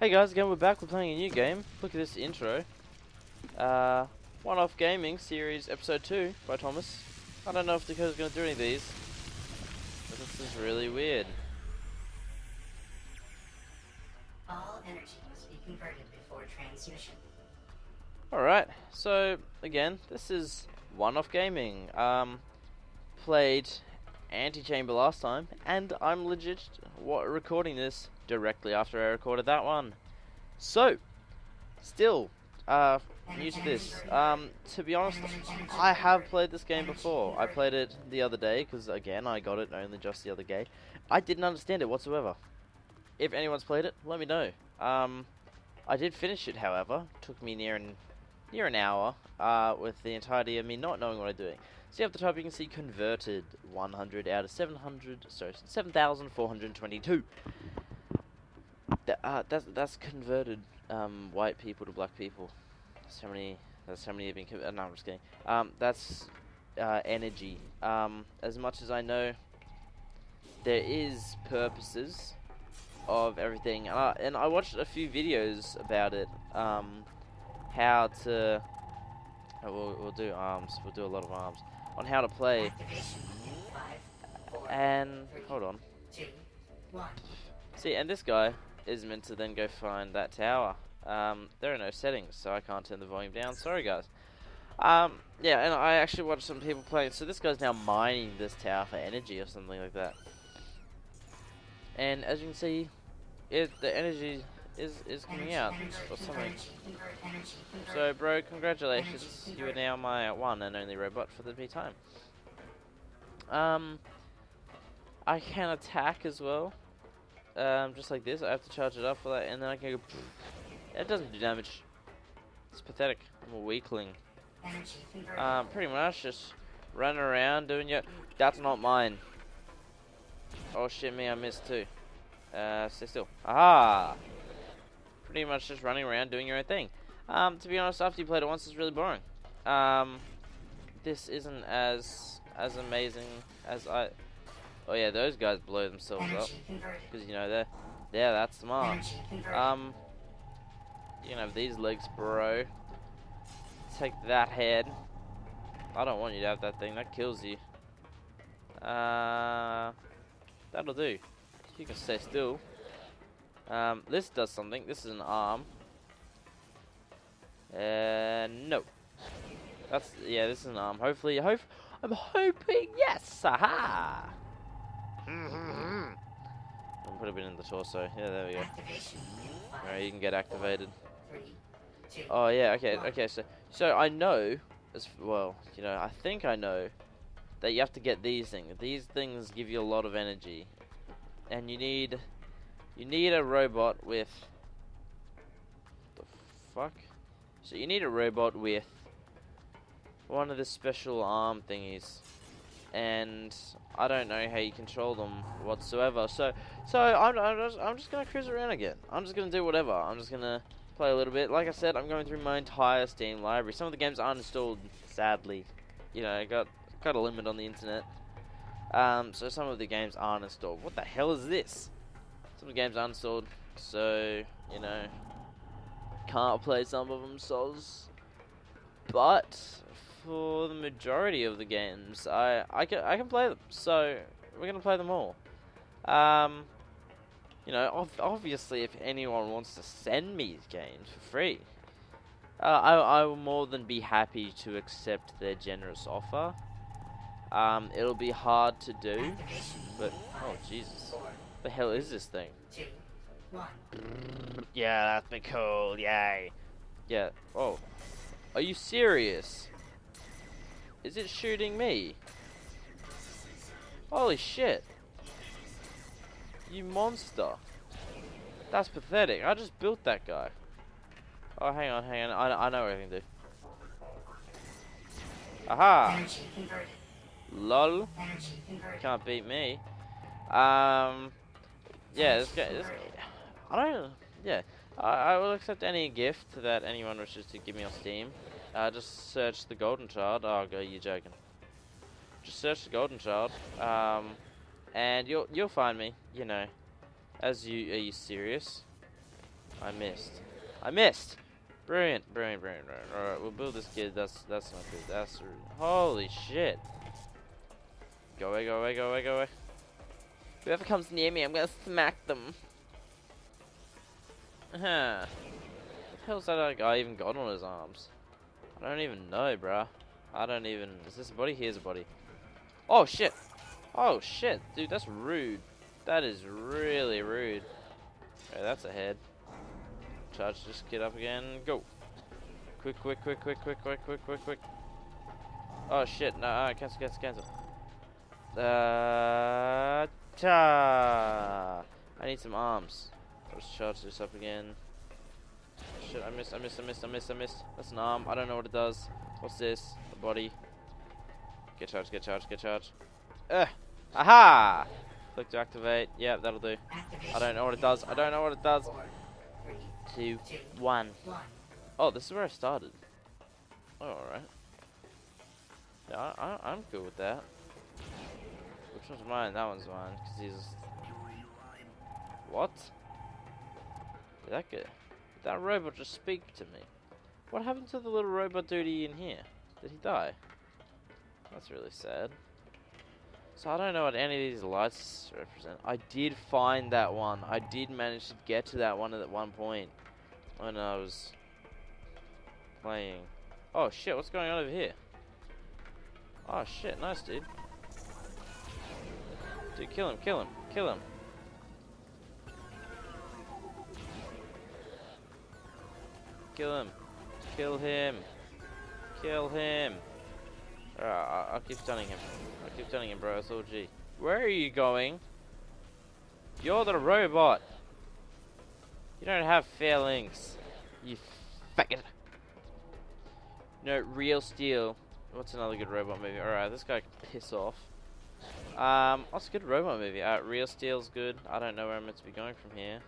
Hey guys, again we're back, we're playing a new game. Look at this intro. Uh, One Off Gaming Series Episode 2 by Thomas. I don't know if Dakota's going to do any of these. But this is really weird. All energy must be converted before transmission. Alright, so again, this is One Off Gaming. Um, played Antichamber last time, and I'm legit recording this directly after I recorded that one. So, still, uh, new to this. Um, to be honest, I have played this game before. I played it the other day, because again, I got it only just the other day. I didn't understand it whatsoever. If anyone's played it, let me know. Um, I did finish it, however. Took me near an near an hour, uh, with the entirety of me not knowing what I'm doing. See up the top, you can see converted 100 out of 700, sorry, 7,422. That, uh, that's that's converted um, white people to black people. How many. That's how many have been. Con- uh, no, I'm just kidding. Um, that's uh, energy. Um, as much as I know, there is purposes of everything, and I, and I watched a few videos about it. Um, how to. oh, we'll, we'll do arms. We'll do a lot of arms on how to play. And hold on. See, and this guy is meant to then go find that tower. Um, there are no settings, so I can't turn the volume down. Sorry, guys. Um, yeah, and I actually watched some people playing. So this guy's now mining this tower for energy or something like that. And as you can see, it the energy is is coming out or something. So, bro, congratulations. You are now my one and only robot for the B time. Um, I can attack as well. Um, just like this. I have to charge it up for that, and then I can go. It doesn't do damage. It's pathetic. I'm a weakling. Um, pretty much just running around doing your. That's not mine. Oh shit, me, I missed too. Uh, stay still. Aha! Pretty much just running around doing your own thing. Um, to be honest, after you played it once, it's really boring. Um, this isn't as as amazing as I. Oh yeah, those guys blow themselves up because you know they're they're that smart. Um, you can have these legs, bro. Take that head. I don't want you to have that thing. That kills you. Uh, that'll do. You can stay still. Um, this does something. This is an arm. Uh, no. That's yeah. This is an arm. Hopefully, hope I'm hoping yes. Aha. I'll put a bit in the torso. Yeah, there we go. Alright, you can get activated. Oh, yeah, okay, okay. So, so I know as well. You know, I think I know that you have to get these things. These things give you a lot of energy, and you need you need a robot with the fuck. So you need a robot with one of the special arm thingies, and I don't know how you control them whatsoever. So, so I'm I'm just, I'm just gonna cruise around again. I'm just gonna do whatever. I'm just gonna play a little bit. Like I said, I'm going through my entire Steam library. Some of the games aren't installed, sadly. You know, I got got a limit on the internet. Um, so some of the games aren't installed. What the hell is this? Some games aren't so you know, can't play some of them. Soz. But for the majority of the games, I I can I can play them. So we're gonna play them all. Um, you know, obviously, if anyone wants to send me games for free, uh, I I will more than be happy to accept their generous offer. Um, it'll be hard to do, but oh Jesus, the hell is this thing? Two, one. Yeah, that's been cool. Yay. Yeah. Oh, are you serious? Is it shooting me? Holy shit. You monster. That's pathetic. I just built that guy. Oh, hang on, hang on. I, I know what I can do. Aha! Energy. Lol. Energy. Can't beat me. Um, yeah, this guy. This, I don't. Yeah, I, I will accept any gift that anyone wishes to give me on Steam. Uh, just search the Golden Child. Oh, go, you joking? Just search the Golden Child. Um, and you'll you'll find me. You know, as you are you serious? I missed. I missed. Brilliant, brilliant, brilliant. brilliant. All right, we'll build this kid. That's that's not good. That's holy shit. Go away, go away, go away, go away. Whoever comes near me, I'm gonna smack them. Huh. What the hell's that guy even got on his arms? I don't even know, bruh. I don't even. Is this a body? Here's a body. Oh shit. Oh shit, dude, that's rude. That is really rude. Okay, that's a head. Charge this kid up again. Go. Quick, quick, quick, quick, quick, quick, quick, quick, quick. Oh shit, no, uh, cancel, cancel, cancel. Uh, ta. I need some arms. Let's charge this up again. Shit, I missed, I missed, I missed, I missed, I missed. That's an arm. I don't know what it does. What's this? A body. Get charged, get charged, get charged. Ugh. Aha! Click to activate. Yeah, that'll do. I don't know what it does. I don't know what it does. Two, one. Oh, this is where I started. Oh, alright. Yeah, I, I, I'm good with that. Which one's mine? That one's mine, because he's... What? Did that get... Did that robot just speak to me? What happened to the little robot duty in here? Did he die? That's really sad. So I don't know what any of these lights represent. I did find that one. I did manage to get to that one at one point when I was playing. Oh shit, what's going on over here? Oh shit, nice dude. Dude, kill him, kill him, kill him. Kill him. Kill him. Kill him. Alright, I'll, I'll keep stunning him. I'll keep stunning him, bro. It's OG. Where are you going? You're the robot. You don't have feelings. You faggot. No, Real Steel. What's another good robot movie? Alright, this guy can piss off. Um, what's a good robot movie? Uh, Real Steel's good. I don't know where I'm meant to be going from here.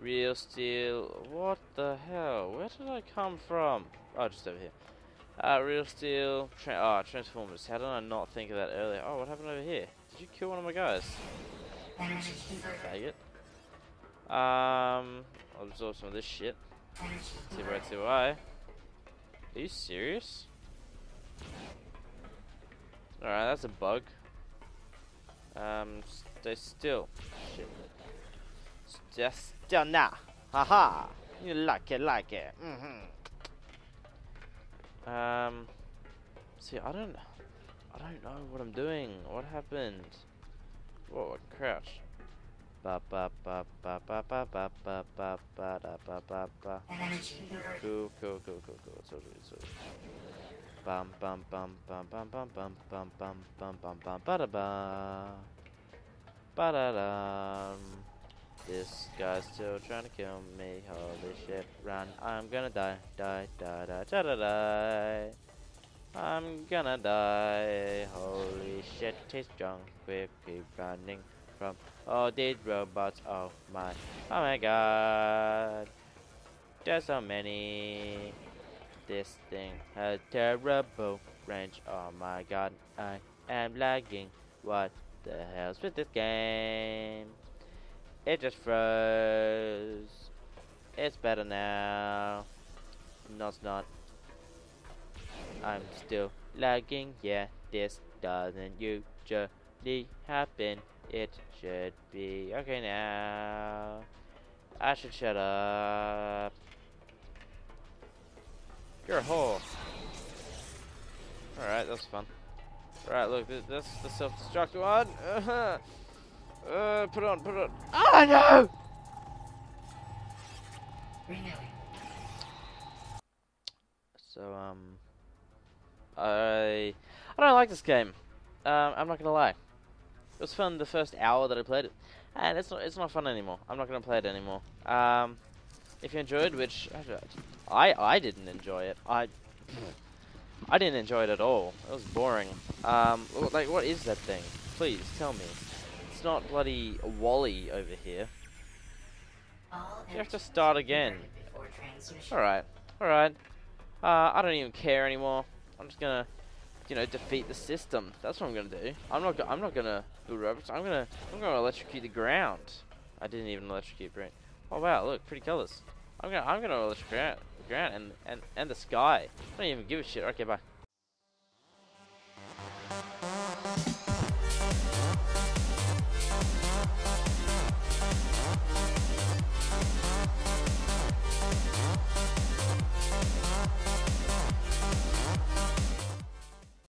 Real Steel. What the hell? Where did I come from? Oh, just over here. Uh, Real Steel. Tra oh, Transformers. How did I not think of that earlier? Oh, what happened over here? Did you kill one of my guys? Faggot. Um, I'll absorb some of this shit. See see why. Are you serious? Alright, that's a bug. Um, stay still. Shit. Stay still now. Haha. You like it, like it. Mm-hmm. Um, see, I don't, I don't know what I'm doing. What happened? Whoa, I crouched. Ba ba ba ba ba ba ba ba ba ba da ba ba ba. Cool, cool, cool, cool, cool. It's all good, it's all good. Bum bum bum bum bum bum bum bum bum bum bum bum ba da ba. Ba da dum. This guy's still trying to kill me. Holy shit, run. I'm gonna die. Die, die, die, da da die. I'm gonna die. Holy shit, he's drunk. Keep running from all these robots. Oh my, oh my god. There's so many. This thing has terrible range. Oh my god, I am lagging. What the hell's with this game? It just froze. It's better now. No, it's not. I'm still lagging. Yeah, this doesn't usually happen. It should be okay now. I should shut up. You're a whore. Alright, that's fun. Alright, look, th that's the self-destruct one. Uh-huh. Uh, put on, put on. Oh no! So, um, I, I don't like this game. Um, I'm not gonna lie. It was fun the first hour that I played it, and it's not, it's not fun anymore. I'm not gonna play it anymore. Um, if you enjoyed, which I, I didn't enjoy it. I, I didn't enjoy it at all. It was boring. Um, like, what is that thing? Please tell me. It's not bloody Wally over here. You have to start again. converted before transmission. Alright, alright. Uh, I don't even care anymore. I'm just gonna you know, defeat the system. That's what I'm gonna do. I'm not. I'm not gonna build robots. I'm gonna. I'm gonna electrocute the ground. I didn't even electrocute brain. Oh wow! Look, pretty colors. I'm gonna. I'm gonna electrocute the ground and and and the sky. I don't even give a shit. Okay, bye.